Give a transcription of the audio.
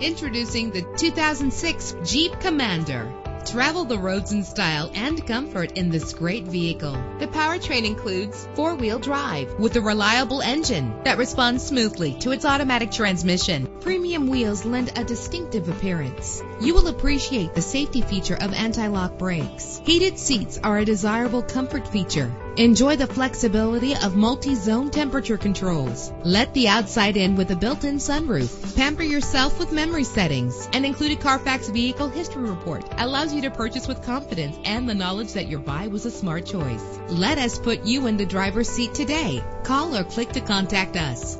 Introducing the 2006 Jeep Commander. Travel the roads in style and comfort in this great vehicle. The powertrain includes four-wheel drive with a reliable engine that responds smoothly to its automatic transmission. Premium wheels lend a distinctive appearance. You will appreciate the safety feature of anti-lock brakes. Heated seats are a desirable comfort feature. Enjoy the flexibility of multi-zone temperature controls. Let the outside in with a built-in sunroof. Pamper yourself with memory settings. An included Carfax vehicle history report allows you to purchase with confidence and the knowledge that your buy was a smart choice. Let us put you in the driver's seat today. Call or click to contact us.